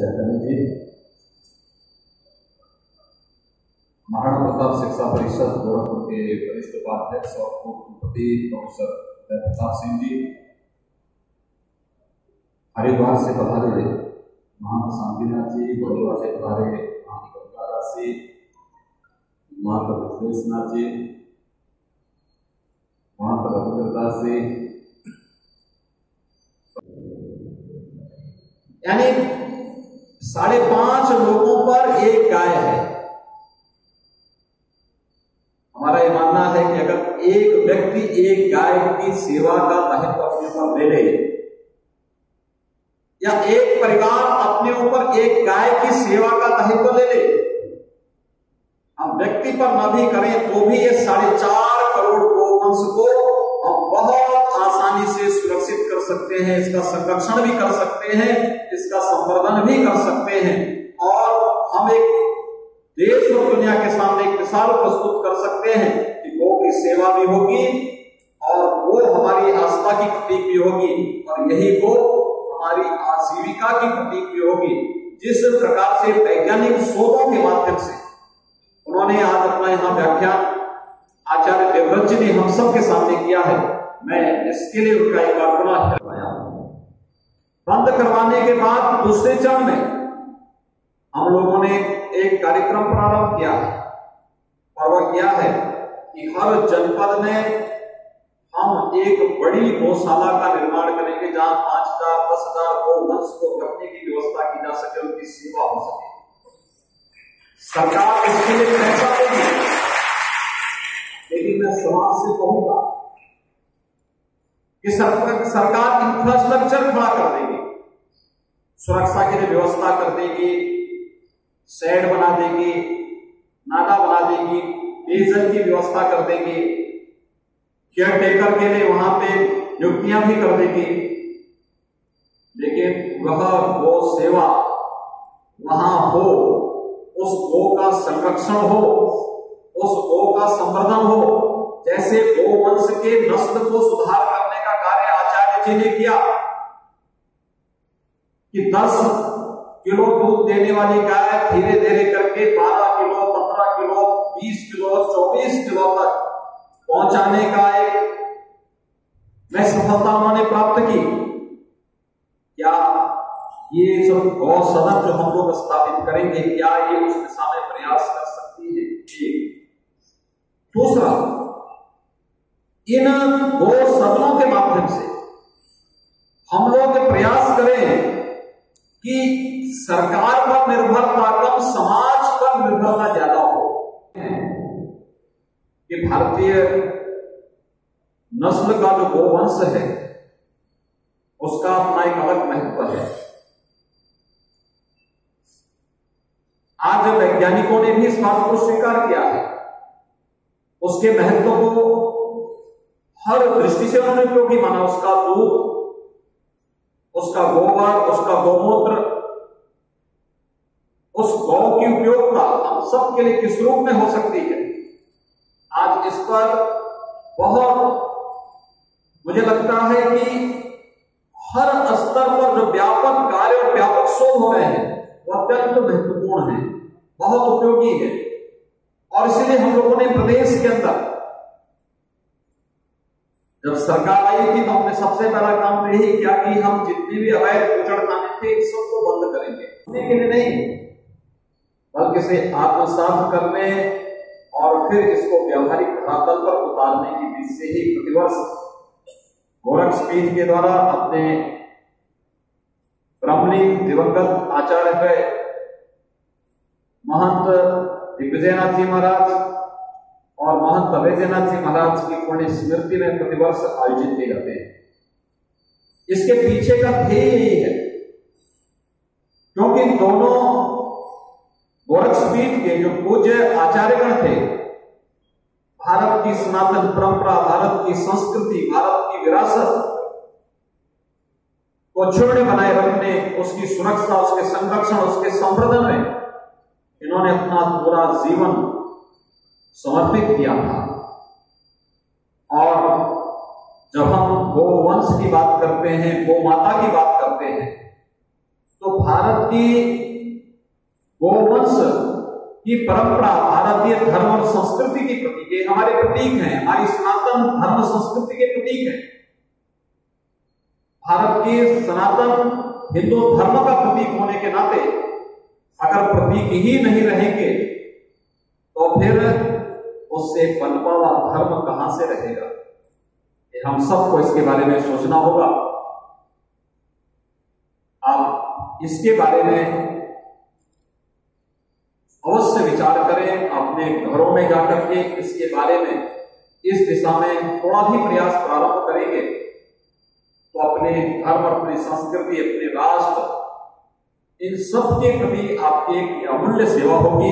चैतन्य जी महाराणा प्रताप शिक्षा परिषद गोरखपुर के वरिष्ठ उपाध्यक्ष और कुलपति प्रोफेसर उदय प्रताप सिंह जी, हरिद्वार से पधारे महंत शांतिनाथ जी बड़ोदा से पधारे महंत गंगादास जी महंत विश्वेशनाथ जी महंत रघुवीरदास जी यानी साढ़े पाँच लोगों पर एक गाय है। हमारा ये मानना है कि अगर एक व्यक्ति एक गाय की सेवा का दायित्व अपने ऊपर ले ले, या एक परिवार अपने ऊपर एक गाय की सेवा का दायित्व ले ले, हम व्यक्ति पर न भी करें तो भी ये साढ़े चार करोड़ गोवंश को सकते हैं, इसका संरक्षण भी कर सकते हैं, इसका संवर्धन भी कर सकते हैं। और हम एक देश और दुनिया के सामने एक मिसाल प्रस्तुत कर सकते हैं कि गौ की सेवा भी होगी और वो हमारी आस्था की प्रतीक भी होगी और यही गो हमारी आजीविका की प्रतीक भी होगी। जिस प्रकार से वैज्ञानिक शोधों के माध्यम से उन्होंने आज अपना यहाँ व्याख्यान आचार्य देवव्रत जी ने हम सबके सामने किया है। मैं इसके लिए उनका एक बार पुनः करवाया बंद करवाने के बाद दूसरे चरण में हम लोगों ने एक कार्यक्रम प्रारंभ किया। है और वह क्या है कि हर जनपद में हम एक बड़ी गौशाला का निर्माण करेंगे, जहाँ पाँच हज़ार दस हज़ार गौ वंश को रखने की व्यवस्था की जा सके, उनकी सेवा हो सके। सरकार इसके लिए पैसा देगी लेकिन मैं समाज से कहूँगा कि सरकार इंफ्रास्ट्रक्चर खड़ा कर देगी। सुरक्षा के लिए व्यवस्था कर देगी शेड बना देगी, नाला बना देगी पेयजल की व्यवस्था कर देगी। केयर टेकर के लिए वहाँ पे नियुक्तियाँ भी कर देगी। लेकिन वह गो सेवा वहाँ हो, उस गो का संरक्षण हो, उस गो का संवर्धन हो, जैसे गो वंश के नस्ल को सुधार जी ने किया कि 10 किलो दूध देने वाली गाय धीरे धीरे करके 12 किलो 15 किलो 20 किलो 24 किलो तक पहुँचाने का एक मैं सफलता उन्होंने प्राप्त की। क्या ये सब गौ सदन जो हम लोग स्थापित करेंगे, क्या ये उस दिशा में प्रयास कर सकती है? दूसरा, इन गौ सदनों के माध्यम से हम लोग प्रयास करें कि सरकार पर निर्भरता कम समाज पर निर्भरता ज़्यादा हो कि भारतीय नस्ल का जो गोवंश है, उसका अपना एक अलग महत्व है। आज वैज्ञानिकों ने भी इस बात को स्वीकार किया है, उसके महत्व को हर दृष्टि से उन्होंने उपयोगी माना, उसका दूध उसका गोबर, उसका गोमूत्र, उस गौ की उपयोगिता हम सबके लिए किस रूप में हो सकती है? इस पर बहुत मुझे लगता है कि हर स्तर पर जो व्यापक कार्य और व्यापक शोध हो रहे हैं, वो अत्यंत महत्वपूर्ण है, बहुत उपयोगी है। और इसलिए हम लोगों ने प्रदेश के अंदर, जब सरकार आई थी तो हमने सबसे पहला काम तो यही किया कि हम जितने भी अवैध कुचड़खाने थे सबको बंद करेंगे। के लिए नहीं, बल्कि इसे आत्मसात करने फिर इसको व्यवहारिक धरातल पर उतारने की बीच से ही प्रतिवर्ष गोरक्ष पीठ के द्वारा अपने ब्रह्मणी दिवंगत आचार्य है महंत दिग्विजयनाथ जी महाराज और महंत अवैधनाथ जी महाराज की पुण्य स्मृति में प्रतिवर्ष आयोजित किए जाते हैं। इसके पीछे का ध्येय यही है, क्योंकि दोनों गोरक्षपीठ के जो पूज्य आचार्यगण थे भारत की सनातन परंपरा, भारत की संस्कृति, भारत की विरासत को क्षुण्य बनाए रखने, उसकी सुरक्षा, उसके संरक्षण, उसके संवर्धन में इन्होंने अपना पूरा जीवन समर्पित किया था। और जब हम गोवंश की बात करते हैं गो माता की बात करते हैं तो भारत की गोवंश की परंपरा भारतीय धर्म और संस्कृति की प्रतीक है। हमारे प्रतीक हैं, हमारी सनातन धर्म संस्कृति के प्रतीक हैं। भारत के सनातन हिंदू धर्म का प्रतीक होने के नाते अगर प्रतीक ही नहीं रहेंगे तो फिर उससे हुआ धर्म कहाँ से रहेगा? ये हम सबको इसके बारे में सोचना होगा। आप इसके बारे में अवश्य विचार करें अपने घरों में जाकर के इसके बारे में, इस दिशा में थोड़ा भी प्रयास प्रारंभ करेंगे तो अपने धर्म, अपनी संस्कृति, अपने राष्ट्र, इन सब के प्रति आपकी एक अमूल्य सेवा होगी।